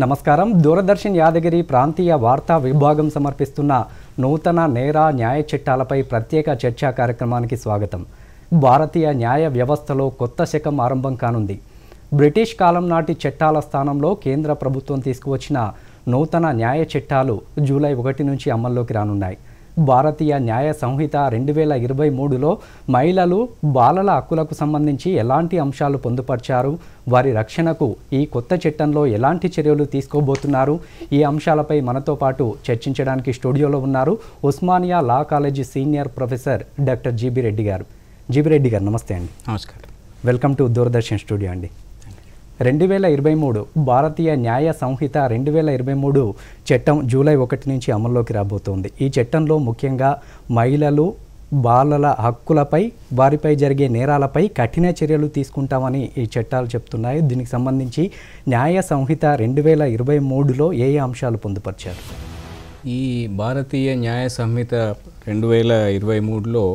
నమస్కారం. దూరదర్శన్ యాదగిరి ప్రాంతీయ వార్తా విభాగం సమర్పిస్తున్న నూతన నేర న్యాయ చట్టాలపై ప్రత్యేక చర్చా కార్యక్రమానికి స్వాగతం. భారతీయ న్యాయ వ్యవస్థలో కొత్త శకం ఆరంభం కానుంది. బ్రిటిష్ కాలం నాటి చట్టాల స్థానంలో కేంద్ర ప్రభుత్వం తీసుకువచ్చిన నూతన న్యాయ చట్టాలు జూలై ఒకటి నుంచి అమల్లోకి రానున్నాయి. భారతీయ న్యాయ సంహిత రెండు వేల ఇరవై మూడులో మహిళలు బాలల హక్కులకు సంబంధించి ఎలాంటి అంశాలు పొందుపరిచారు? వారి రక్షణకు ఈ కొత్త చట్టంలో ఎలాంటి చర్యలు తీసుకోబోతున్నారు? ఈ అంశాలపై మనతో పాటు చర్చించడానికి స్టూడియోలో ఉన్నారు Osmania law college senior professor doctor G B Reddy గారు. జీబీ రెడ్డి గారు నమస్తే అండి. నమస్కారం. వెల్కమ్ టు దూరదర్శన్ స్టూడియో అండి. రెండు వేల ఇరవై మూడు భారతీయ న్యాయ సంహిత రెండు వేల ఇరవై మూడు చట్టం జూలై ఒకటి నుంచి అమల్లోకి రాబోతోంది. ఈ చట్టంలో ముఖ్యంగా మహిళలు బాలల హక్కులపై వారిపై జరిగే నేరాలపై కఠిన చర్యలు తీసుకుంటామని ఈ చట్టాలు చెప్తున్నాయి. దీనికి సంబంధించి న్యాయ సంహిత రెండు వేల ఇరవై మూడులో ఏ అంశాలు పొందుపరిచారు? ఈ భారతీయ న్యాయ సంహిత రెండు వేల ఇరవై మూడులో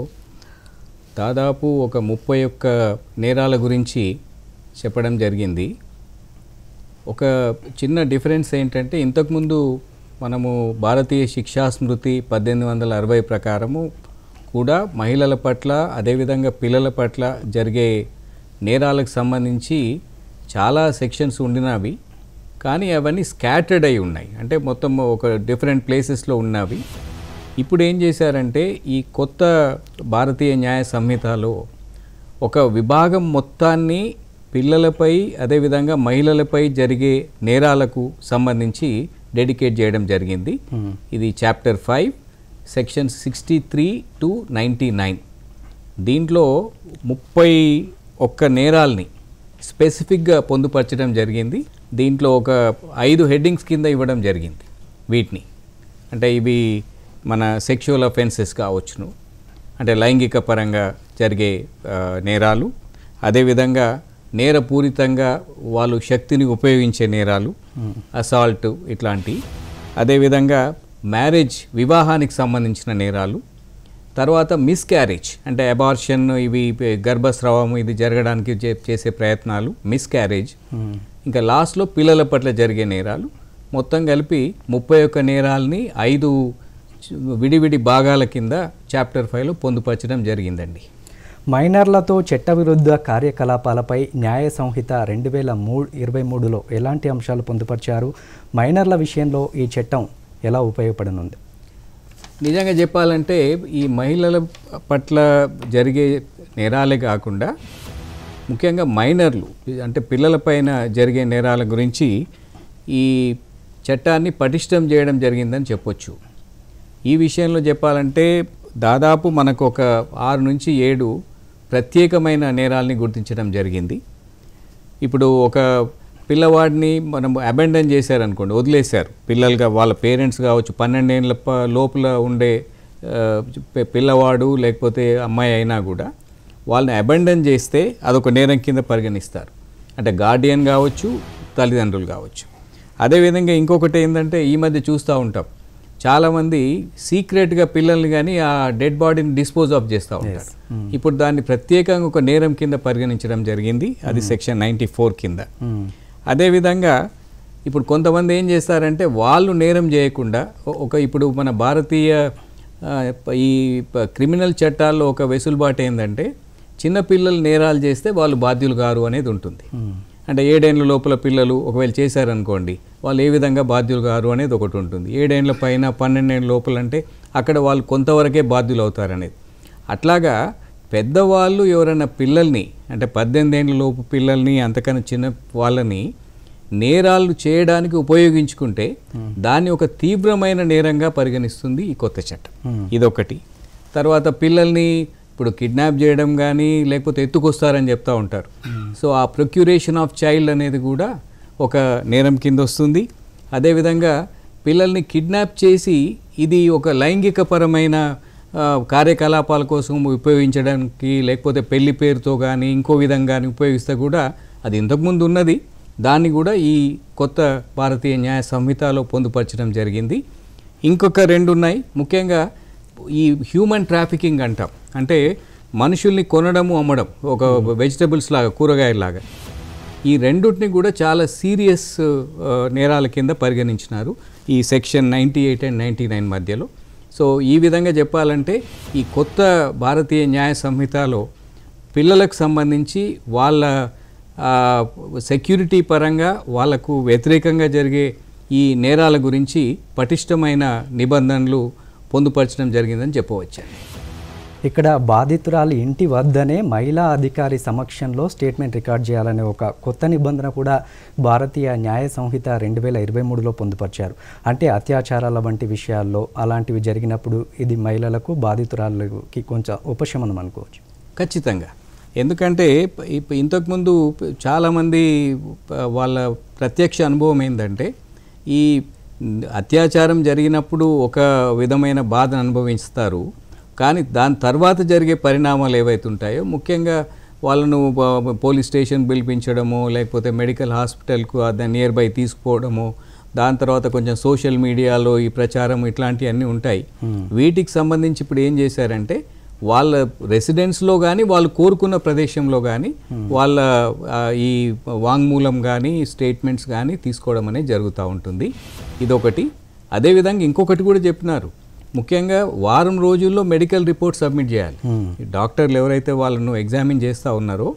దాదాపు ఒక ముప్పై ఒక్క నేరాల గురించి చెప్పడం జరిగింది. ఒక చిన్న డిఫరెన్స్ ఏంటంటే ఇంతకుముందు మనము భారతీయ శిక్షా స్మృతి పద్దెనిమిది వందల అరవై ప్రకారము కూడా మహిళల పట్ల అదేవిధంగా పిల్లల పట్ల జరిగే నేరాలకు సంబంధించి చాలా సెక్షన్స్ ఉండినవి. కానీ అవన్నీ స్కాటర్డ్ అయి ఉన్నాయి. అంటే మొత్తం ఒక డిఫరెంట్ ప్లేసెస్లో ఉన్నవి. ఇప్పుడు ఏం చేశారంటే ఈ కొత్త భారతీయ న్యాయ సంహితలో ఒక విభాగం మొత్తాన్ని పిల్లలపై అదేవిధంగా మహిళలపై జరిగే నేరాలకు సంబంధించి డెడికేట్ చేయడం జరిగింది. ఇది chapter five section sixty three to ninety nine. దీంట్లో ముప్పై ఒక్క నేరాల్ని స్పెసిఫిక్గా పొందుపరచడం జరిగింది. దీంట్లో ఒక ఐదు హెడ్డింగ్స్ కింద ఇవ్వడం జరిగింది వీటిని. అంటే ఇవి మన సెక్షువల్ అఫెన్సెస్ కావచ్చును. అంటే లైంగిక పరంగా జరిగే నేరాలు. అదేవిధంగా నేరపూరితంగా వాళ్ళు శక్తిని ఉపయోగించే నేరాలు అసాల్ట్ ఇట్లాంటి అదేవిధంగా మ్యారేజ్ వివాహానికి సంబంధించిన నేరాలు తర్వాత మిస్క్యారేజ్ అంటే అబార్షన్ ఇవి గర్భస్రావం ఇది జరగడానికి చే- చేసే ప్రయత్నాలు మిస్క్యారేజ్ ఇంకా లాస్ట్లో పిల్లల పట్ల జరిగే నేరాలు. మొత్తం కలిపి ముప్పై ఒక్క నేరాలని ఐదు విడివిడి భాగాల కింద చాప్టర్ ఫైవ్లో పొందుపరచడం జరిగిందండి. మైనర్లతో చట్టవిరుద్ధ కార్యకలాపాలపై న్యాయ సంహిత రెండు వేల మూడు ఇరవై మూడులో ఎలాంటి అంశాలు పొందుపరిచారు? మైనర్ల విషయంలో ఈ చట్టం ఎలా ఉపయోగపడనుంది? నిజంగా చెప్పాలంటే ఈ మహిళల పట్ల జరిగే నేరాలే కాకుండా ముఖ్యంగా మైనర్లు అంటే పిల్లలపైన జరిగే నేరాల గురించి ఈ చట్టాన్ని పటిష్టం చేయడం జరిగిందని చెప్పొచ్చు. ఈ విషయంలో చెప్పాలంటే దాదాపు మనకు ఒక ఆరు నుంచి ఏడు ప్రత్యేకమైన నేరాల్ని గుర్తించడం జరిగింది. ఇప్పుడు ఒక పిల్లవాడిని మనం అబెండన్ చేశారనుకోండి వదిలేశారు. పిల్లలుగా వాళ్ళ పేరెంట్స్ కావచ్చు పన్నెండేళ్ళ లోపల ఉండే పిల్లవాడు లేకపోతే అమ్మాయి అయినా కూడా వాళ్ళని అబెండన్ చేస్తే అదొక నేరం కింద పరిగణిస్తారు. అంటే గార్డియన్ కావచ్చు తల్లిదండ్రులు కావచ్చు. అదేవిధంగా ఇంకొకటి ఏంటంటే ఈ మధ్య చూస్తూ ఉంటాం. చాలామంది సీక్రెట్గా పిల్లల్ని కానీ ఆ డెడ్ బాడీని డిస్పోజ్ ఆఫ్ చేస్తూ ఉంటారు. ఇప్పుడు దాన్ని ప్రత్యేకంగా ఒక నేరం కింద పరిగణించడం జరిగింది. అది సెక్షన్ నైంటీ ఫోర్ కింద. అదేవిధంగా ఇప్పుడు కొంతమంది ఏం చేస్తారంటే వాళ్ళు నేరం చేయకుండా ఒక ఇప్పుడు మన భారతీయ ఈ క్రిమినల్ చట్టాల్లో ఒక వెసులుబాటు ఏంటంటే చిన్నపిల్లలు నేరాలు చేస్తే వాళ్ళు బాధ్యులు గారు అనేది ఉంటుంది. అంటే ఏడేండ్ల లోపల పిల్లలు ఒకవేళ చేశారనుకోండి వాళ్ళు ఏ విధంగా బాధ్యులు గారు అనేది ఒకటి ఉంటుంది. ఏడేండ్ల పైన పన్నెండేండ్ల లోపల అంటే అక్కడ వాళ్ళు కొంతవరకే బాధ్యులు అవుతారనేది. అట్లాగా పెద్దవాళ్ళు ఎవరైనా పిల్లల్ని అంటే పద్దెనిమిది ఏళ్ళ లోపు పిల్లల్ని అంతకన్నా చిన్న వాళ్ళని నేరాలు చేయడానికి ఉపయోగించుకుంటే దాన్ని ఒక తీవ్రమైన నేరంగా పరిగణిస్తుంది ఈ కొత్త చట్టం. ఇదొకటి. తర్వాత పిల్లల్ని ఇప్పుడు కిడ్నాప్ చేయడం కానీ లేకపోతే ఎత్తుకొస్తారని చెప్తా ఉంటారు. సో ఆ ప్రొక్యూరేషన్ ఆఫ్ చైల్డ్ అనేది కూడా ఒక నేరం కింద వస్తుంది. అదేవిధంగా పిల్లల్ని కిడ్నాప్ చేసి ఇది ఒక లైంగికపరమైన కార్యకలాపాల కోసం ఉపయోగించడానికి లేకపోతే పెళ్ళి పేరుతో కానీ ఇంకో విధంగా ఉపయోగిస్తే కూడా అది ఇంతకుముందు ఉన్నది. దాన్ని కూడా ఈ కొత్త భారతీయ న్యాయ సంహితలో పొందుపరచడం జరిగింది. ఇంకొక రెండు ఉన్నాయి. ముఖ్యంగా ఈ హ్యూమన్ ట్రాఫికింగ్ అంటాం. అంటే మనుషుల్ని కొనడము అమ్మడం ఒక వెజిటబుల్స్ లాగా కూరగాయలాగా ఈ రెండుటిని కూడా చాలా సీరియస్ నేరాల కింద పరిగణించినారు ఈ section ninety eight and ninety nine మధ్యలో. సో ఈ విధంగా చెప్పాలంటే ఈ కొత్త భారతీయ న్యాయ సంహితలో పిల్లలకు సంబంధించి వాళ్ళ సెక్యూరిటీ పరంగా వాళ్ళకు వ్యతిరేకంగా జరిగే ఈ నేరాల గురించి పటిష్టమైన నిబంధనలు పొందుపరచడం జరిగిందని చెప్పవచ్చు ఇక్కడ బాధితురాలి ఇంటి వద్దనే మహిళా అధికారి సమక్షంలో స్టేట్మెంట్ రికార్డ్ చేయాలనే ఒక కొత్త నిబంధన కూడా భారతీయ న్యాయ సంహిత రెండు వేల ఇరవై మూడులో పొందుపరిచారు. అంటే అత్యాచారాల వంటి విషయాల్లో అలాంటివి జరిగినప్పుడు ఇది మహిళలకు బాధితురాలకి కొంచెం ఉపశమనం అనుకోవచ్చు. ఖచ్చితంగా. ఎందుకంటే ఇప్పుడు ఇంతకుముందు చాలామంది వాళ్ళ ప్రత్యక్ష అనుభవం ఏంటంటే ఈ అత్యాచారం జరిగినప్పుడు ఒక విధమైన బాధను అనుభవిస్తారు. కానీ దాని తర్వాత జరిగే పరిణామాలు ఏవైతే ఉంటాయో ముఖ్యంగా వాళ్ళను పోలీస్ స్టేషన్ పిలిపించడము లేకపోతే మెడికల్ హాస్పిటల్కు దాన్ని నియర్ బై తీసుకుపోవడము దాని తర్వాత కొంచెం సోషల్ మీడియాలో ఈ ప్రచారం ఇట్లాంటివన్నీ ఉంటాయి. వీటికి సంబంధించి ఇప్పుడు ఏం చేశారంటే వాళ్ళ రెసిడెన్స్లో కానీ వాళ్ళు కోరుకున్న ప్రదేశంలో కానీ వాళ్ళ ఈ వాంగ్మూలం కానీ స్టేట్మెంట్స్ కానీ తీసుకోవడం అనేది జరుగుతూ ఉంటుంది. ఇదొకటి. అదేవిధంగా ఇంకొకటి కూడా చెప్పినారు. ముఖ్యంగా వారం రోజుల్లో మెడికల్ రిపోర్ట్ సబ్మిట్ చేయాలి. డాక్టర్లు ఎవరైతే వాళ్ళను ఎగ్జామిన్ చేస్తూ ఉన్నారో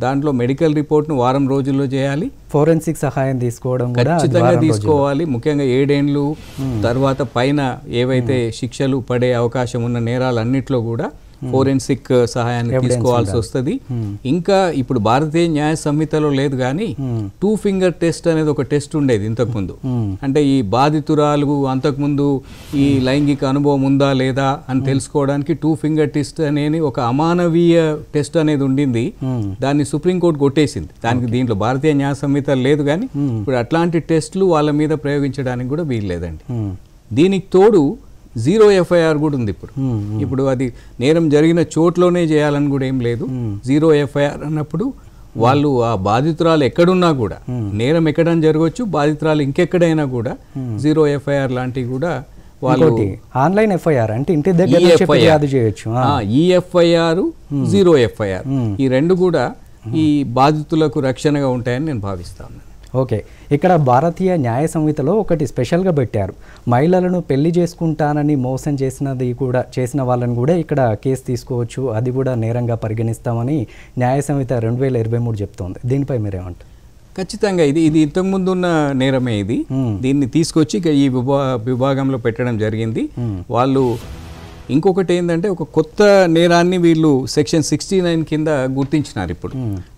దాంట్లో మెడికల్ రిపోర్ట్ను వారం రోజుల్లో చేయాలి. ఫోరెన్సిక్ సహాయం తీసుకోవడం ఖచ్చితంగా. తీసుకోవాలి. ముఖ్యంగా ఏడేండ్లు తర్వాత పైన ఏవైతే శిక్షలు పడే అవకాశం ఉన్న నేరాలన్నిట్లో కూడా ఫోరెన్సిక్ సహాయాన్ని తీసుకోవాల్సి వస్తుంది. ఇంకా ఇప్పుడు భారతీయ న్యాయ సంహితలో లేదు కానీ టూ ఫింగర్ టెస్ట్ అనేది ఒక టెస్ట్ ఉండేది ఇంతకుముందు. అంటే ఈ బాధితురాలు అంతకుముందు ఈ లైంగిక అనుభవం ఉందా లేదా అని తెలుసుకోవడానికి టూ ఫింగర్ టెస్ట్ అనేది ఒక అమానవీయ టెస్ట్ అనేది ఉండింది. దాన్ని సుప్రీంకోర్టు కొట్టేసింది. దానికి దీంట్లో భారతీయ న్యాయ సంహిత లేదు కానీ ఇప్పుడు అట్లాంటి టెస్టులు వాళ్ళ మీద ప్రయోగించడానికి కూడా వీల్లేదండి. దీనికి తోడు జీరో ఎఫ్ఐఆర్ కూడా ఉంది ఇప్పుడు. ఇప్పుడు అది నేరం జరిగిన చోట్లోనే చేయాలని కూడా ఏం లేదు. జీరో ఎఫ్ఐఆర్ అన్నప్పుడు వాళ్ళు ఆ బాధితురాలు ఎక్కడున్నా కూడా నేరం ఎక్కడైనా జరగవచ్చు బాధితురాలు ఇంకెక్కడైనా కూడా జీరో ఎఫ్ఐఆర్ లాంటివి కూడా వాళ్ళు ఆన్లైన్ ఎఫ్ఐఆర్ అంటే ఇంటి దగ్గర ఫిర్యాదు చేయొచ్చు. ఈ ఎఫ్ఐఆర్ జీరో ఎఫ్ఐఆర్. ఈ రెండు కూడా ఈ బాధితులకు రక్షణగా ఉంటాయని నేను భావిస్తాను ఓకే. ఇక్కడ భారతీయ న్యాయ సంహితలో ఒకటి స్పెషల్గా పెట్టారు. మహిళలను పెళ్ళి చేసుకుంటానని మోసం చేసినది కూడా చేసిన వాళ్ళని కూడా ఇక్కడ కేసు తీసుకోవచ్చు. అది కూడా నేరంగా పరిగణిస్తామని న్యాయ సంహిత రెండు వేల ఇరవై మూడు చెప్తోంది. దీనిపై మీరేమంటారు? ఖచ్చితంగా ఇది ఇది ఇంతకుముందు ఉన్న నేరమే ఇది. దీన్ని తీసుకొచ్చి ఈ విభా విభాగంలో పెట్టడం జరిగింది. వాళ్ళు ఇంకొకటి ఏంటంటే ఒక కొత్త నేరాన్ని వీళ్ళు సెక్షన్ సిక్స్టీ నైన్ కింద గుర్తించినారు ఇప్పుడు.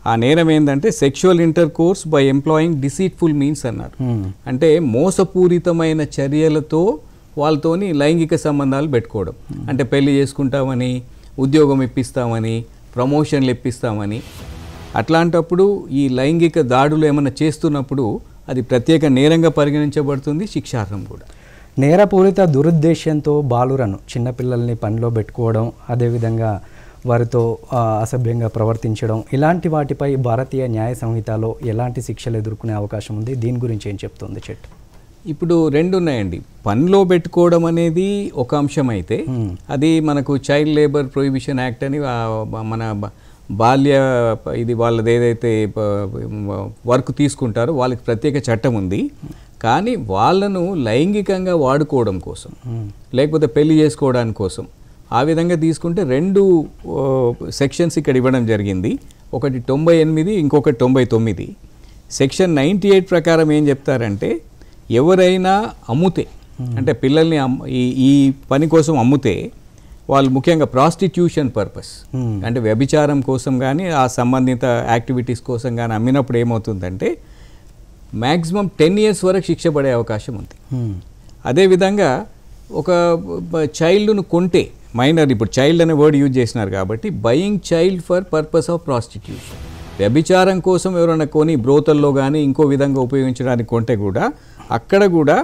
ఆ నేరం ఏంటంటే sexual intercourse by employing deceitful means అన్నారు అంటే మోసపూరితమైన చర్యలతో వాళ్ళతోని లైంగిక సంబంధాలు పెట్టుకోవడం. అంటే పెళ్ళి చేసుకుంటామని ఉద్యోగం ఇప్పిస్తామని ప్రమోషన్లు ఇప్పిస్తామని. అట్లాంటప్పుడు ఈ లైంగిక దాడులు ఏమైనా చేస్తున్నప్పుడు అది ప్రత్యేక నేరంగా పరిగణించబడుతుంది శిక్షార్హం కూడా. నేరపూరిత దురుద్దేశంతో బాలురను చిన్నపిల్లల్ని పనిలో పెట్టుకోవడం అదేవిధంగా వారితో అసభ్యంగా ప్రవర్తించడం ఇలాంటి వాటిపై భారతీయ న్యాయ సంహితలో ఎలాంటి శిక్షలు ఎదుర్కొనే అవకాశం ఉంది? దీని గురించి ఏం చెప్తుంది చెట్టు? ఇప్పుడు రెండు ఉన్నాయండి. పనిలో పెట్టుకోవడం అనేది ఒక అంశం అయితే అది మనకు చైల్డ్ లేబర్ ప్రొహిబిషన్ యాక్ట్ అని మన బాల్య ఇది వాళ్ళది ఏదైతే వర్క్ తీసుకుంటారో వాళ్ళకి ప్రత్యేక చట్టం ఉంది. కానీ వాళ్ళను లైంగికంగా వాడుకోవడం కోసం లేకపోతే పెళ్ళి చేసుకోవడానికి కోసం ఆ విధంగా తీసుకుంటే రెండు సెక్షన్స్ ఇక్కడ ఇవ్వడం జరిగింది. ఒకటి తొంభై ఎనిమిది ఇంకొకటి తొంభై తొమ్మిది. సెక్షన్ నైంటీ ఎయిట్ ప్రకారం ఏం చెప్తారంటే ఎవరైనా అమ్ముతే అంటే పిల్లల్ని ఈ ఈ పని కోసం అమ్ముతే వాళ్ళు ముఖ్యంగా ప్రాస్టిట్యూషన్ పర్పస్. అంటే వ్యభిచారం కోసం కానీ ఆ సంబంధిత యాక్టివిటీస్ కోసం కానీ అమ్మినప్పుడు ఏమవుతుందంటే మ్యాక్సిమం టెన్ ఇయర్స్ వరకు శిక్ష పడే అవకాశం ఉంది. అదేవిధంగా ఒక చైల్డ్ను కొంటే మైనర్ ఇప్పుడు చైల్డ్ అనే వర్డ్ యూజ్ చేసినారు కాబట్టి buying child for purpose of prostitution. వ్యభిచారం కోసం ఎవరైనా కొని బ్రోతల్లో కానీ ఇంకో విధంగా ఉపయోగించడానికి కొంటే కూడా అక్కడ కూడా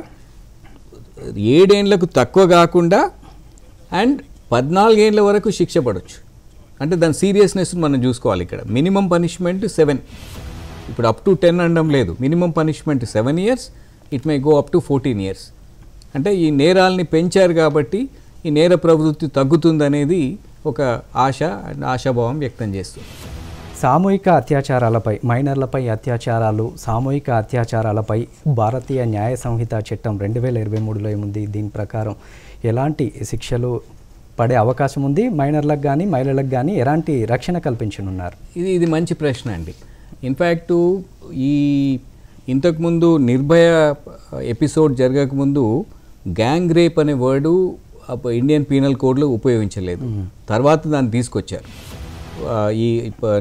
ఏడేండ్లకు తక్కువ కాకుండా అండ్ పద్నాలుగేళ్ళ వరకు శిక్ష పడవచ్చు అంటే దాని సీరియస్నెస్ మనం చూసుకోవాలి ఇక్కడ. Minimum punishment seven. ఇప్పుడు అప్ టు టెన్ అనడం లేదు. Minimum punishment seven years it may go up to fourteen years. అంటే ఈ నేరాల్ని పెంచారు కాబట్టి ఈ నేర ప్రవృత్తి తగ్గుతుందనేది ఒక ఆశ అండ్ ఆశాభావం వ్యక్తం చేస్తుంది. సామూహిక అత్యాచారాలపై మైనర్లపై అత్యాచారాలు సామూహిక అత్యాచారాలపై భారతీయ న్యాయ సంహిత చట్టం రెండు వేల ఇరవై మూడులో ఏముంది? దీని ప్రకారం ఎలాంటి శిక్షలు పడే అవకాశం ఉంది. మైనర్లకు కానీ మహిళలకు కానీ ఎలాంటి రక్షణ కల్పించనున్నారు? ఇది ఇది మంచి ప్రశ్న అండి. ఇన్ఫ్యాక్ట్ ఈ ఇంతకుముందు నిర్భయ ఎపిసోడ్ జరగకముందు గ్యాంగ్ రేప్ అనే వర్డు ఇండియన్ పీనల్ కోడ్లో ఉపయోగించలేదు. తర్వాత దాన్ని తీసుకొచ్చారు. ఈ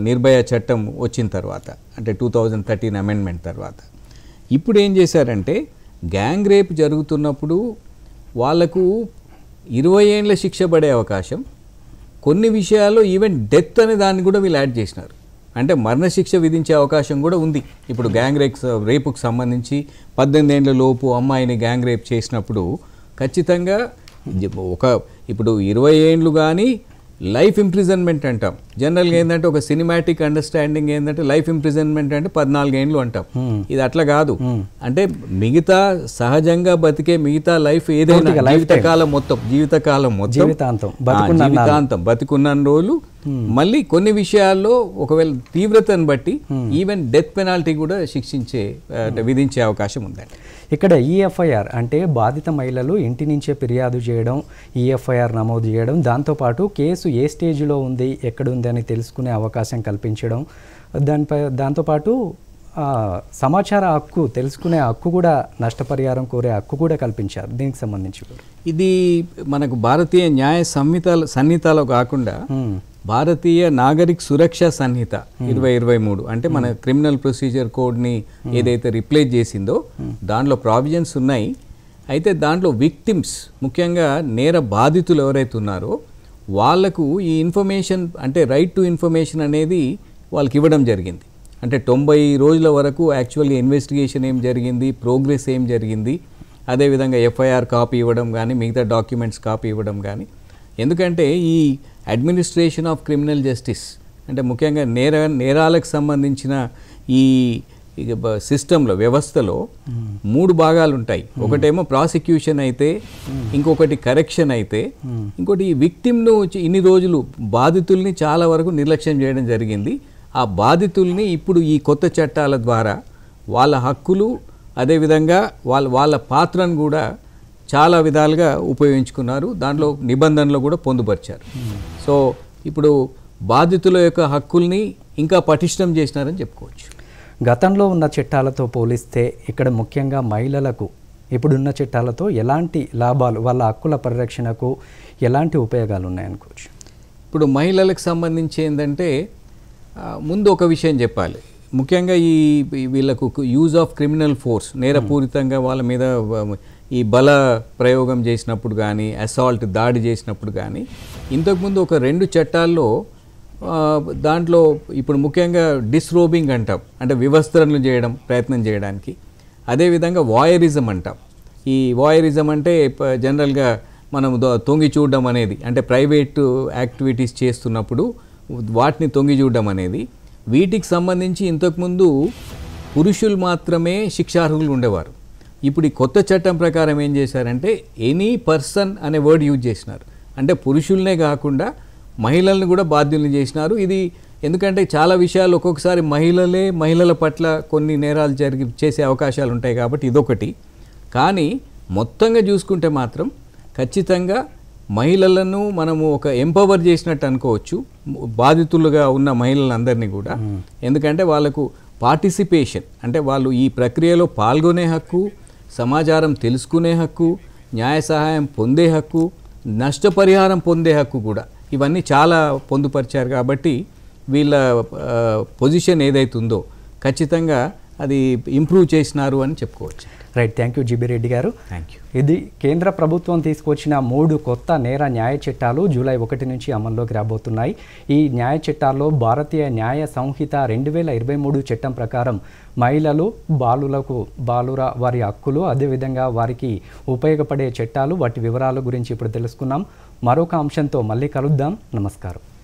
నిర్భయ చట్టం వచ్చిన తర్వాత అంటే టూ థౌజండ్ థర్టీన్ అమెండ్మెంట్ తర్వాత. ఇప్పుడు ఏం చేశారంటే గ్యాంగ్ రేప్ జరుగుతున్నప్పుడు వాళ్ళకు ఇరవై ఏండ్ల శిక్ష పడే అవకాశం కొన్ని విషయాల్లో ఈవెన్ డెత్ అనే దాన్ని కూడా వీళ్ళు యాడ్ చేసినారు. అంటే మరణశిక్ష విధించే అవకాశం కూడా ఉంది. ఇప్పుడు గ్యాంగ్ రేప్ రేపుకు సంబంధించి పద్దెనిమిది ఏండ్ల లోపు అమ్మాయిని గ్యాంగ్ రేప్ చేసినప్పుడు ఖచ్చితంగా ఒక ఇప్పుడు ఇరవై ఏండ్లు కానీ లైఫ్ ఇంప్రిజన్మెంట్ అంటాం. జనరల్గా ఏంటంటే ఒక సినిమాటిక్ అండర్స్టాండింగ్ ఏంటంటే లైఫ్ ఇంప్రిజన్మెంట్ అంటే పద్నాలుగు ఏండ్లు అంటాం. ఇది అట్లా కాదు. అంటే మిగతా సహజంగా బతికే మిగతా లైఫ్ ఏదైనా జీవితకాలం మొత్తం జీవితకాలం మొత్తం. జీవితాంతం, జీవితాంతం. బతికున్న రోజులు. మళ్ళీ కొన్ని విషయాల్లో ఒకవేళ తీవ్రతను బట్టి ఈవెన్ డెత్ పెనాల్టీ కూడా శిక్షించే విధించే అవకాశం ఉందండి. ఇక్కడ ఈఎఫ్ఐఆర్ అంటే బాధిత మహిళలు ఇంటి నుంచే ఫిర్యాదు చేయడం ఈఎఫ్ఐఆర్ నమోదు చేయడం దాంతోపాటు కేసు ఏ స్టేజ్లో ఉంది ఎక్కడుంది అని తెలుసుకునే అవకాశం కల్పించడం. దానిపై దాంతోపాటు సమాచార హక్కు తెలుసుకునే హక్కు కూడా నష్టపరిహారం కోరే హక్కు కూడా కల్పించారు. దీనికి సంబంధించి. ఇది మనకు భారతీయ న్యాయ సంహిత సన్నిహితలో కాకుండా. భారతీయ నాగరిక్ సురక్ష సంహిత ఇరవై ఇరవై మూడు. అంటే మన క్రిమినల్ ప్రొసీజర్ కోడ్ని ఏదైతే రిప్లేస్ చేసిందో దాంట్లో ప్రావిజన్స్ ఉన్నాయి. అయితే దాంట్లో విక్టిమ్స్ ముఖ్యంగా నేర బాధితులు ఎవరైతే ఉన్నారో వాళ్ళకు ఈ ఇన్ఫర్మేషన్ అంటే రైట్ టు ఇన్ఫర్మేషన్ అనేది వాళ్ళకి ఇవ్వడం జరిగింది. అంటే తొంభై రోజుల వరకు యాక్చువల్గా ఇన్వెస్టిగేషన్ ఏం జరిగింది ప్రోగ్రెస్ ఏం జరిగింది అదేవిధంగా ఎఫ్ఐఆర్ కాపీ ఇవ్వడం కానీ మిగతా డాక్యుమెంట్స్ కాపీ ఇవ్వడం కానీ ఎందుకంటే ఈ అడ్మినిస్ట్రేషన్ ఆఫ్ క్రిమినల్ జస్టిస్ అంటే ముఖ్యంగా నేర నేరాలకు సంబంధించిన ఈ సిస్టంలో వ్యవస్థలో మూడు భాగాలు ఉంటాయి ఒకటేమో ప్రాసిక్యూషన్ అయితే ఇంకొకటి కరెక్షన్ అయితే. ఇంకోటి ఈ విక్టిమ్ను ఇన్ని రోజులు బాధితుల్ని చాలా వరకు నిర్లక్ష్యం చేయడం జరిగింది. ఆ బాధితుల్ని ఇప్పుడు ఈ కొత్త చట్టాల ద్వారా వాళ్ళ హక్కులు అదేవిధంగా వాళ్ళ వాళ్ళ పాత్రను కూడా చాలా విధాలుగా ఉపయోగించుకున్నారు. దాంట్లో నిబంధనలు కూడా పొందుపరిచారు. సో ఇప్పుడు బాధితుల యొక్క హక్కుల్ని ఇంకా పటిష్టం చేసినారని చెప్పుకోవచ్చు. గతంలో ఉన్న చట్టాలతో పోలిస్తే ఇక్కడ ముఖ్యంగా మహిళలకు ఇప్పుడున్న చట్టాలతో ఎలాంటి లాభాలు వాళ్ళ హక్కుల పరిరక్షణకు ఎలాంటి ఉపయోగాలు ఉన్నాయనుకోవచ్చు ఇప్పుడు మహిళలకు సంబంధించి ఏంటంటే ముందు ఒక విషయం చెప్పాలి. ముఖ్యంగా ఈ వీళ్ళకు యూజ్ ఆఫ్ క్రిమినల్ ఫోర్స్ నేరపూరితంగా వాళ్ళ మీద ఈ బల ప్రయోగం చేసినప్పుడు కానీ అసాల్ట్ దాడి చేసినప్పుడు కానీ ఇంతకుముందు ఒక రెండు చట్టాల్లో దాంట్లో ఇప్పుడు ముఖ్యంగా డిస్రోబింగ్ అంటాం. అంటే వివస్త్రణలు చేయడం ప్రయత్నం చేయడానికి. అదేవిధంగా వాయరిజం అంటాం. ఈ వాయరిజం అంటే జనరల్గా మనం తొంగి చూడడం అనేది అంటే ప్రైవేట్ యాక్టివిటీస్ చేస్తున్నప్పుడు వాటిని తొంగి చూడడం అనేది. వీటికి సంబంధించి ఇంతకుముందు పురుషులు మాత్రమే శిక్షార్హులు ఉండేవారు. ఇప్పుడు ఈ కొత్త చట్టం ప్రకారం ఏం చేశారంటే ఎనీ పర్సన్ అనే వర్డ్ యూజ్ చేసినారు. అంటే పురుషులనే కాకుండా మహిళలను కూడా బాధ్యుల్ని చేసినారు. ఇది ఎందుకంటే చాలా విషయాలు ఒక్కొక్కసారి మహిళలే మహిళల పట్ల కొన్ని నేరాలు జరిగి చేసే అవకాశాలు ఉంటాయి కాబట్టి ఇదొకటి. కానీ మొత్తంగా చూసుకుంటే మాత్రం ఖచ్చితంగా మహిళలను మనము ఒక ఎంపవర్ చేసినట్టు అనుకోవచ్చు. బాధితులుగా ఉన్న మహిళలందరినీ కూడా. ఎందుకంటే వాళ్ళకు పార్టిసిపేషన్ అంటే వాళ్ళు ఈ ప్రక్రియలో పాల్గొనే హక్కు సమాచారం తెలుసుకునే హక్కు న్యాయ సహాయం పొందే హక్కు నష్టపరిహారం పొందే హక్కు కూడా. ఇవన్నీ చాలా పొందుపరిచారు కాబట్టి వీళ్ళ పొజిషన్ ఏదైతుందో ఖచ్చితంగా అది ఇంప్రూవ్ చేసినారు అని చెప్పుకోవచ్చు. Right thank you G B Reddy గారు. థ్యాంక్ యూ ఇది కేంద్ర ప్రభుత్వం తీసుకొచ్చిన మూడు కొత్త నేర న్యాయ చట్టాలు జూలై ఒకటి నుంచి అమల్లోకి రాబోతున్నాయి. ఈ న్యాయ చట్టాల్లో భారతీయ న్యాయ సంహిత రెండు వేల ఇరవై మూడు చట్టం ప్రకారం మహిళలు బాలులకు బాలుర వారి హక్కులు అదేవిధంగా వారికి ఉపయోగపడే చట్టాలు వాటి వివరాల గురించి ఇప్పుడు తెలుసుకున్నాం. మరొక అంశంతో మళ్ళీ కలుద్దాం. నమస్కారం.